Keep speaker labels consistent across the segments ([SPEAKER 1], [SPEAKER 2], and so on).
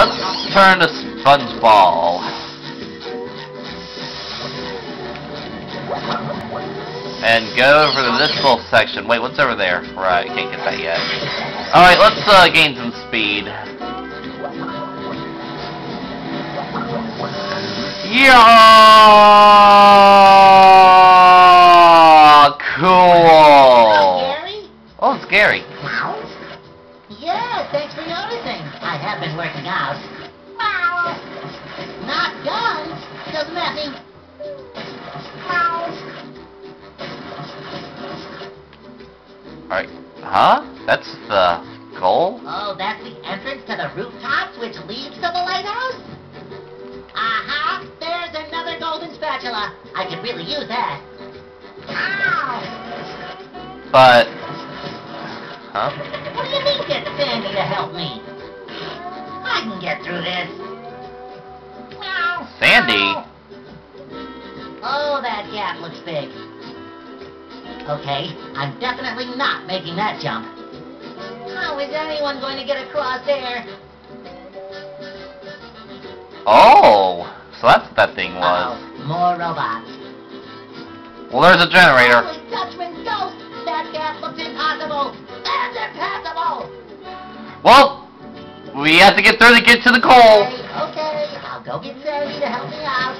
[SPEAKER 1] let's turn to SpongeBall. And go over to this little section. Wait, what's over there? Right, can't get that yet. Alright, let's uh, gain some speed. Yeah! Alright, huh? That's the goal?
[SPEAKER 2] Oh, that's the entrance to the rooftops which leads to the lighthouse? Aha! Uh -huh. There's another golden spatula. I could really use that. Ow!
[SPEAKER 1] But... Huh?
[SPEAKER 2] What do you mean get Sandy to help me? I can get through this.
[SPEAKER 1] Sandy?
[SPEAKER 2] Oh, that gap looks big. Okay, I'm definitely not making that jump. How is anyone going to get across there?
[SPEAKER 1] Oh! So that's what that thing was.
[SPEAKER 2] Uh-oh, more robots.
[SPEAKER 1] Well, there's a generator.
[SPEAKER 2] Dutchman's ghost! That gap looks impossible! And impassable!
[SPEAKER 1] Well, we have to get through to get to the goal.
[SPEAKER 2] Okay, okay, I'll go get Sandy to help me out.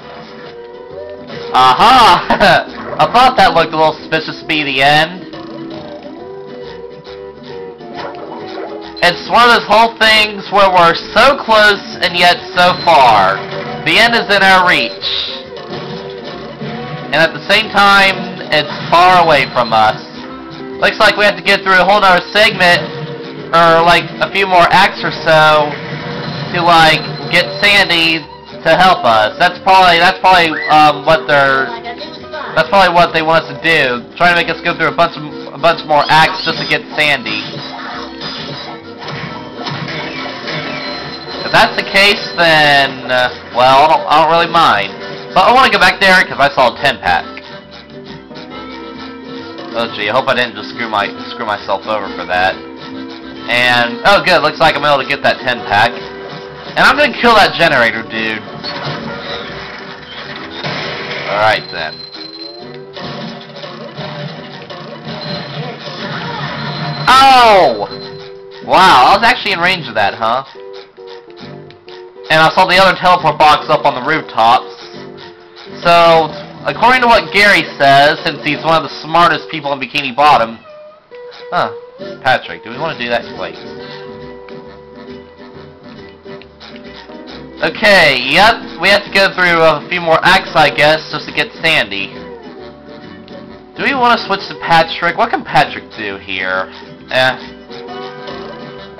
[SPEAKER 2] Uh-huh.
[SPEAKER 1] Aha! I thought that looked a little suspicious to be the end. It's one of those whole things where we're so close and yet so far. The end is in our reach. And at the same time, it's far away from us. Looks like we have to get through a whole other segment, or like a few more acts or so, to like get Sandy to help us. That's probably that's probably um, what they're That's probably what they want us to do. Trying to make us go through a bunch of a bunch more acts just to get Sandy. If that's the case, then uh, well, I don't, I don't really mind. But I want to go back there because I saw a 10 pack. Oh gee, I hope I didn't just screw my screw myself over for that. And oh good, looks like I'm able to get that 10 pack. And I'm gonna kill that generator, dude. Alright then. Oh! Wow, I was actually in range of that, huh? And I saw the other teleport box up on the rooftops. So, according to what Gary says, since he's one of the smartest people in Bikini Bottom... Huh. Patrick, do we want to do that? Wait. Okay, yep, we have to go through a few more acts, I guess, just to get Sandy. Do we want to switch to Patrick? What can Patrick do here? Eh.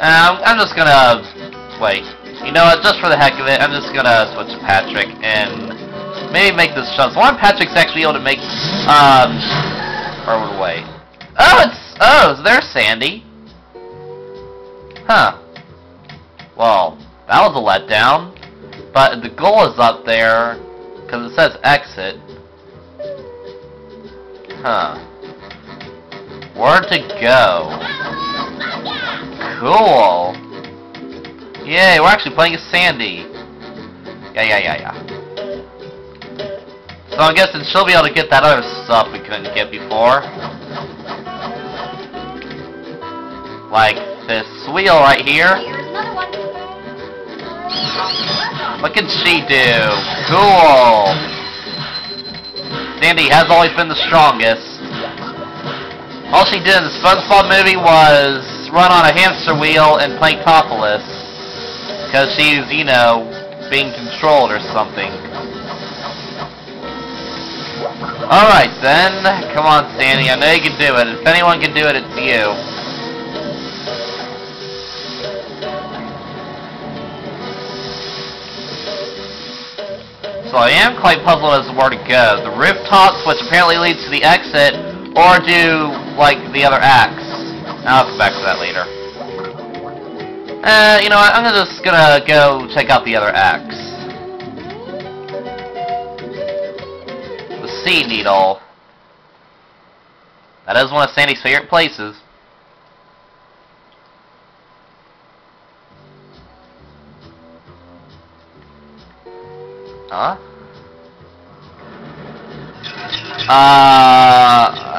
[SPEAKER 1] Um, I'm just gonna... Wait. You know what, just for the heck of it, I'm just gonna switch to Patrick and maybe make this jump. So one Patrick's actually able to make, um... Or wait. Oh, it's... Oh, there's Sandy. Huh. Well, that was a letdown. But the goal is up there, because it says exit. Huh. Where to go? Cool. Yay, we're actually playing as Sandy. Yeah, yeah, yeah, yeah. So I'm guessing she'll be able to get that other stuff we couldn't get before. Like this wheel right here. What can she do? Cool. Sandy has always been the strongest. All she did in the SpongeBob movie was run on a hamster wheel in Planktopolis. Because she's, you know, being controlled or something. Alright then. Come on, Sandy. I know you can do it. If anyone can do it, it's you. So I am quite puzzled as to where to go. The rooftops, which apparently leads to the exit, or do, like, the other acts. I'll come back to that later. Uh, you know what, I'm just gonna go check out the other axe. The Sea Needle. That is one of Sandy's favorite places. Huh? Uh, uh...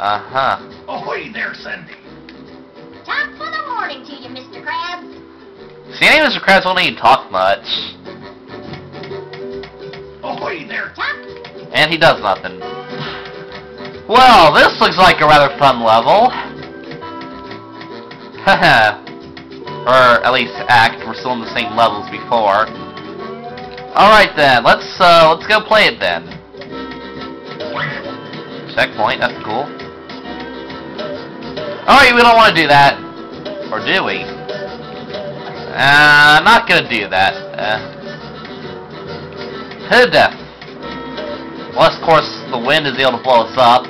[SPEAKER 1] Uh-huh.
[SPEAKER 3] Ahoy there, Sandy.
[SPEAKER 4] Top for the morning to you, Mr. Krabs.
[SPEAKER 1] Sandy and Mr. Krabs don't even talk much.
[SPEAKER 3] Ahoy there.
[SPEAKER 4] Top.
[SPEAKER 1] And he does nothing. Well, this looks like a rather fun level. Haha. or at least act, we're still in the same levels before. Alright then, let's uh let's go play it then. Checkpoint, that's cool. Alright, we don't want to do that. Or do we? Uh, I'm not gonna do that. Uh, to death. Unless, of course, the wind is able to blow us up.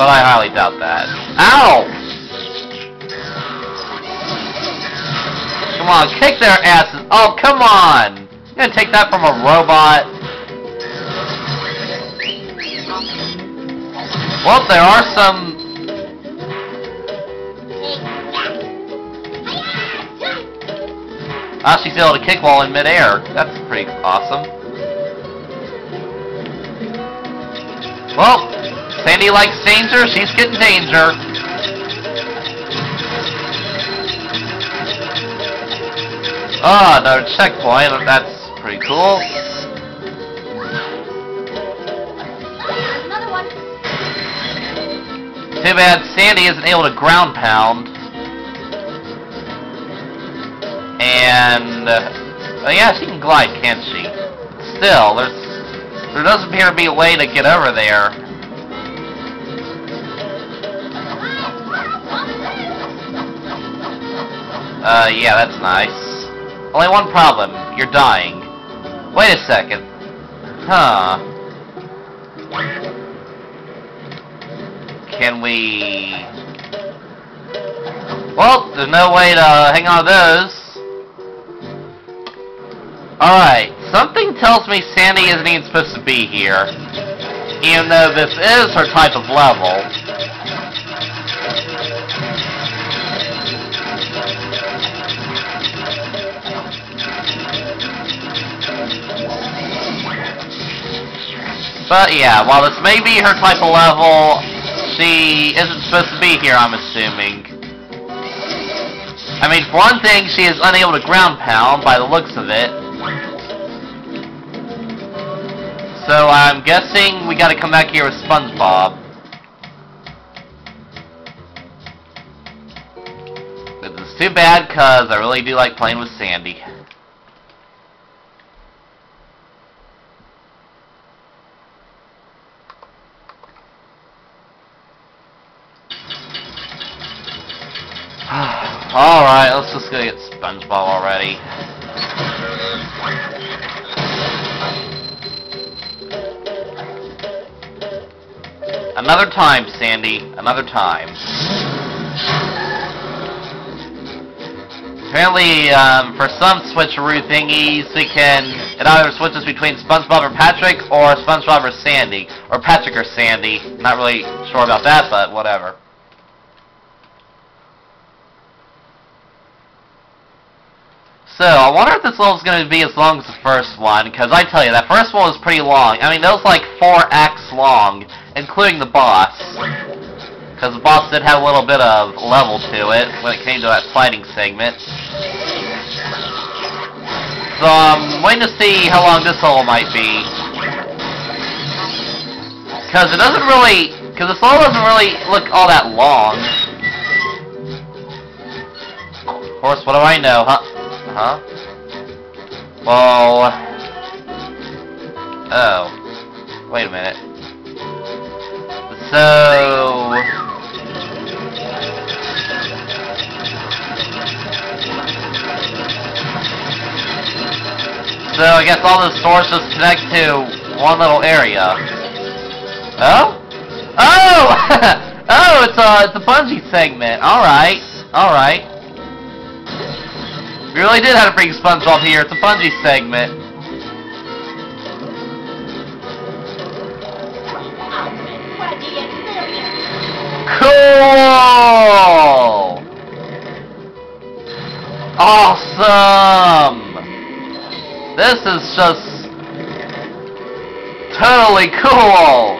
[SPEAKER 1] But I highly doubt that. Ow! Come on, kick their asses. Oh, come on! You gonna take that from a robot? Well, there are some... Ah, she's able to kick while in midair. That's pretty awesome. Well, Sandy likes danger, she's getting danger. Ah, another checkpoint, that's pretty cool. Too bad Sandy isn't able to ground pound. And, uh, yeah, she can glide, can't she? Still, there's, there doesn't appear to be a way to get over there. Uh, yeah, that's nice. Only one problem. You're dying. Wait a second. Huh. Can we... Well, there's no way to hang on to those. Alright, something tells me Sandy isn't even supposed to be here. Even though this is her type of level. But yeah, while this may be her type of level, she isn't supposed to be here, I'm assuming. I mean, for one thing, she is unable to ground pound by the looks of it. So I'm guessing we gotta come back here with SpongeBob. Is too bad, cause I really do like playing with Sandy. Alright, let's just go get SpongeBob already. Another time, Sandy. Another time. Apparently, um, for some switcheroo thingies, we can... It either switches between SpongeBob or Patrick, or SpongeBob or Sandy. Or Patrick or Sandy. Not really sure about that, but whatever. So, I wonder if this level's going to be as long as the first one, because I tell you, that first one was pretty long. I mean, that was like four acts long, including the boss. Because the boss did have a little bit of level to it when it came to that fighting segment. So I'm waiting to see how long this level might be. Because it doesn't really... Because this level doesn't really look all that long. Of course, what do I know, huh? Huh? Well... Oh. Wait a minute. So... So I guess all the sources connect to one little area. Oh? Oh! oh, it's a, it's a bungee segment. Alright. Alright. We really did have to bring SpongeBob here. It's a bungee segment. This is just totally cool!